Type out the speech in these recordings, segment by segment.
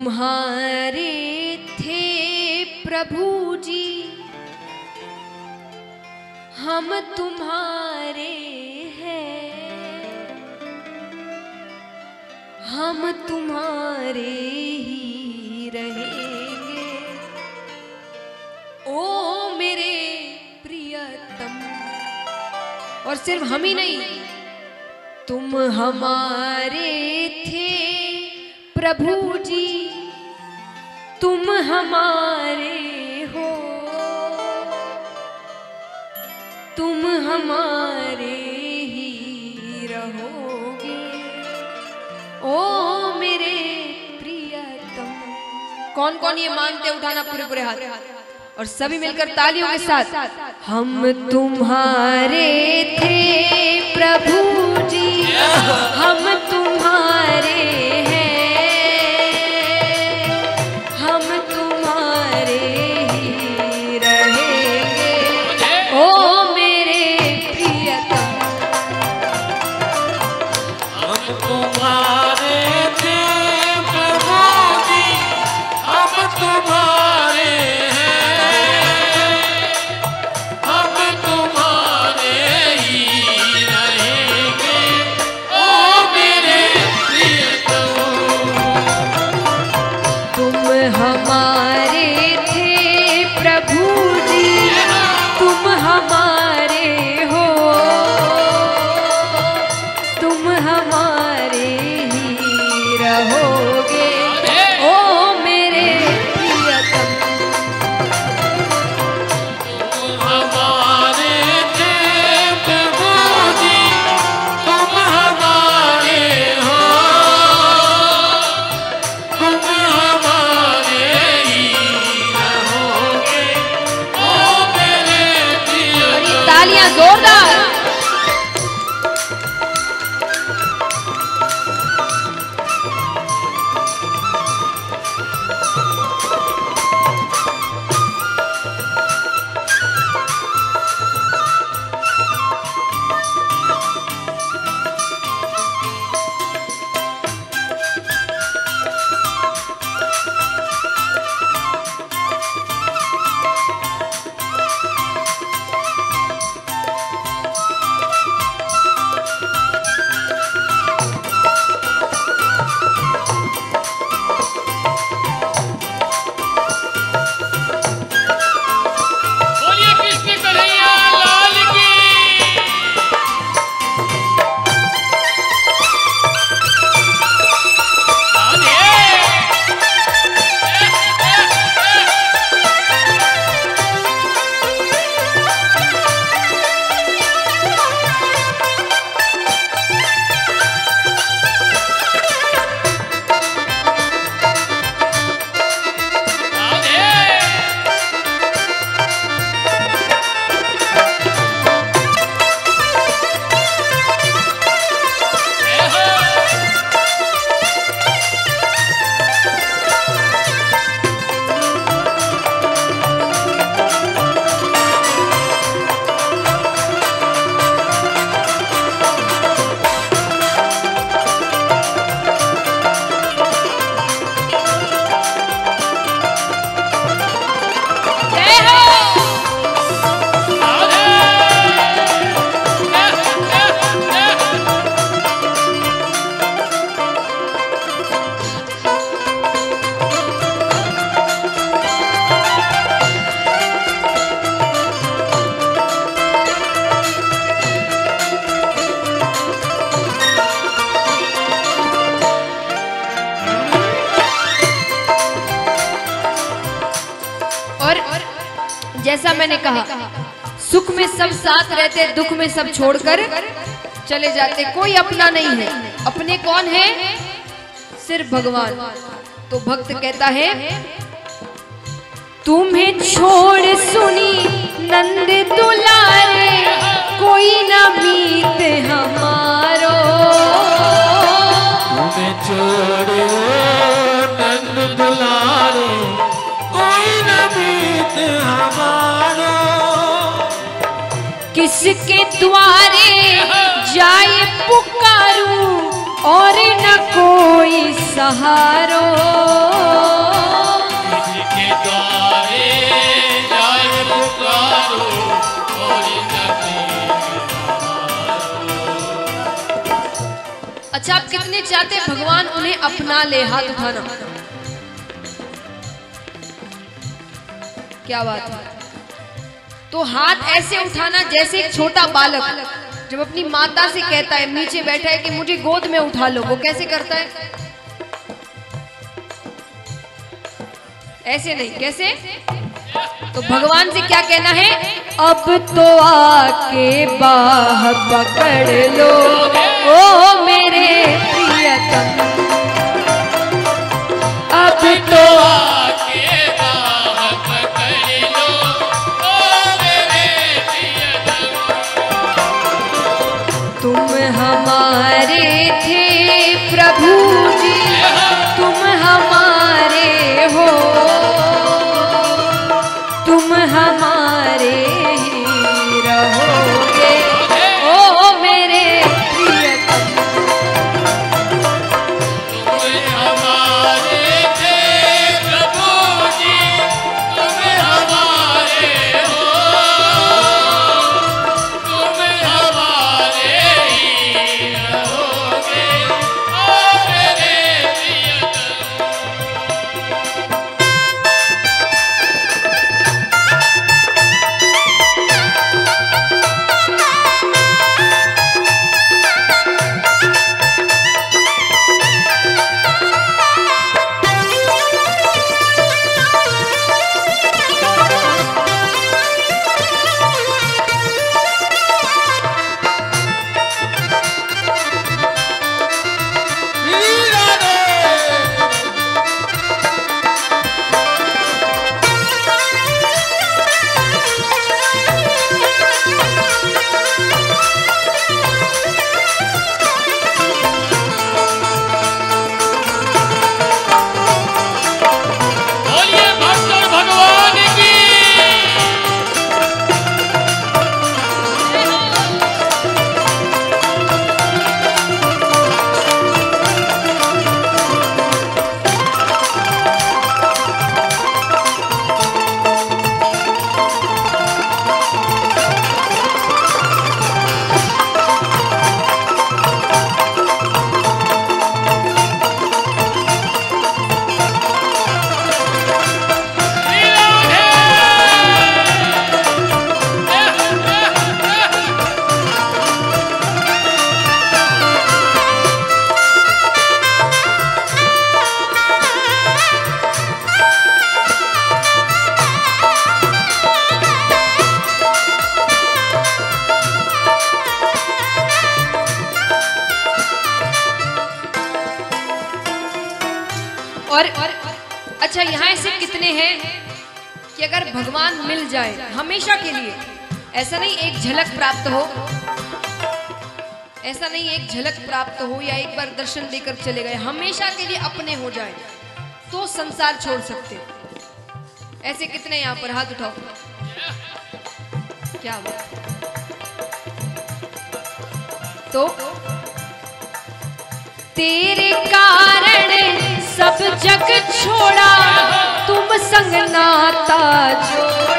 तुम्हारे थे प्रभु जी हम तुम्हारे हैं। हम तुम्हारे ही रहेंगे। ओ मेरे प्रियतम, और सिर्फ़ हम ही नहीं, तुम हमारे थे प्रभु जी तुम हमारे हो। तुम हमारे ही रहोगे। ओ मेरे प्रियतम। कौन कौन ये मानते उठाना पूरे पूरे हाथ। और सभी मिलकर तालियों के साथ हम तुम्हारे थे प्रभु जी। मैंने कहा, सुख में सब साथ रहते, दुख में सब छोड़कर चले जाते, कोई अपना नहीं है। अपने कौन है? सिर्फ़ भगवान। तो भक्त कहता है, तुम्हें छोड़ सुनी नंद दुलारे, कोई ना मीत हमारो। तुम्हें छोड़ो नंद दुलारे, कोई न बीत हमारा। इसके द्वारे जाए पुकारू और न कोई सहारो। इसके द्वारे जाए पुकारू और न कोई अच्छा आप कितने चाहते भगवान उन्हें अपना ले? हाथ उठाना। क्या बात है। तो हाथ ऐसे उठाना जैसे एक छोटा बालक। जब अपनी माता से कहता है, नीचे बैठा है कि मुझे गोद में उठा लो, वो कैसे करता है? ऐसे नहीं, कैसे? तो भगवान से क्या कहना है? अब तो आके बाह पकड़ लो। ओ मेरे प्रियतम, अब तो आके तुम हमारे जाए, हमेशा के लिए। ऐसा नहीं एक झलक प्राप्त हो। ऐसा नहीं एक झलक प्राप्त हो या एक बार दर्शन देकर चले गए, हमेशा के लिए अपने हो जाए तो संसार छोड़ सकते। ऐसे कितने यहाँ पर हाथ उठाओ। क्या बात। तो? तेरे कारण सब जग छोड़ा, तुम संग नाता जोड़ा।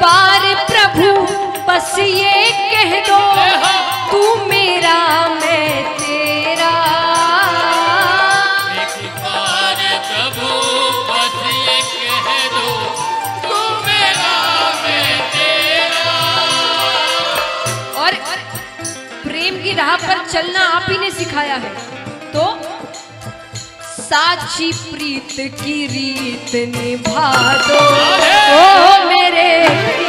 बार प्रभु बस ये कह दो तू मेरा मैं तेरा। एक बार प्रभु बस ये कह दो तू मेरा मैं तेरा। और प्रेम की राह पर चलना आप ही ने सिखाया है। तो साची प्रीत की रीत निभा दो। ओ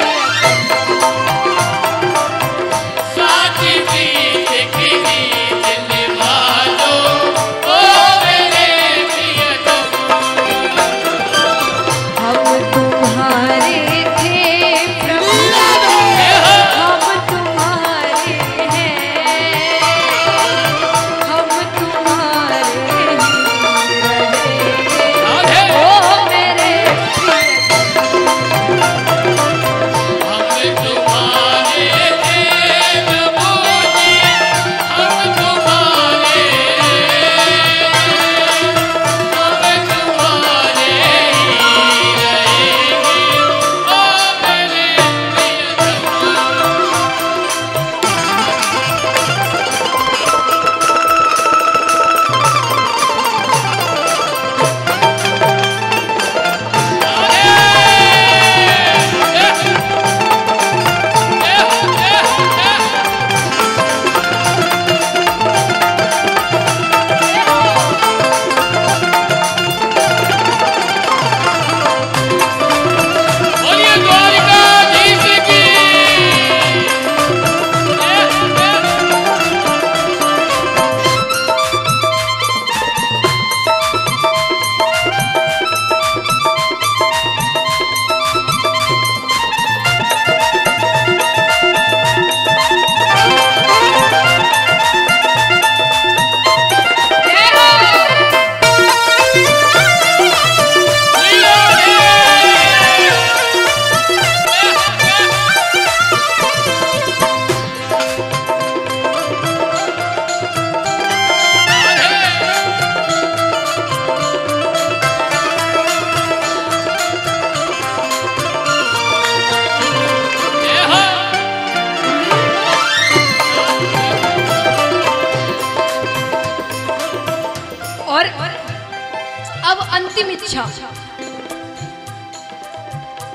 अंतिम इच्छा।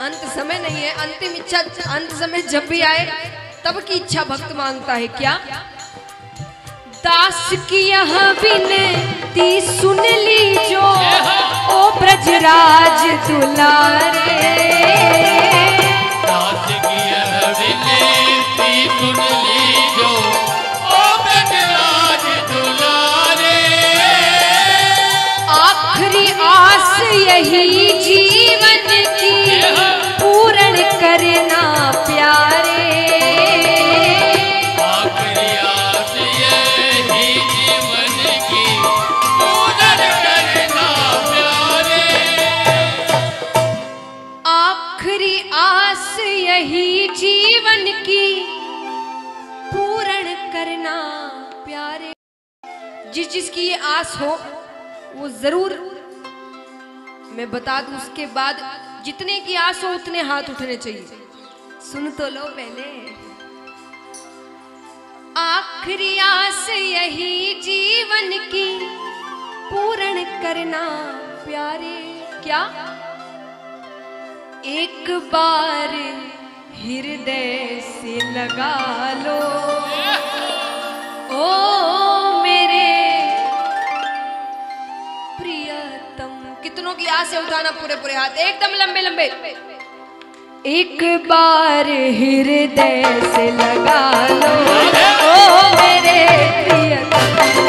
अंत समय नहीं है, अंतिम इच्छा, अंत समय जब भी आए, तब की इच्छा भक्त माँगता है क्या? दास की यह विनती सुन ली जो ओ ब्रजराज दुलारे। दास की यह विनती सुन आस यही जीवन की पूर्ण करना प्यारे। आखिरी आस यही जीवन की करना प्यारे। आखिरी आस यही जीवन की पूर्ण करना प्यारे। जिस जिसकी ये आस हो वो ज़रूर मैं बता दूँ उसके बाद जितने की आस हो उतने हाथ उठने चाहिए। सुन तो लो पहले। आखिरी आस यही जीवन की, पूर्ण करना प्यारे। क्या? एक बार हृदय से लगा लो। ओ कितनों की आस है उठाना पूरे पूरे हाथ। एकदम लंबे लंबे। एक बार हृदय से लगा लो। ओ मेरे प्रियतम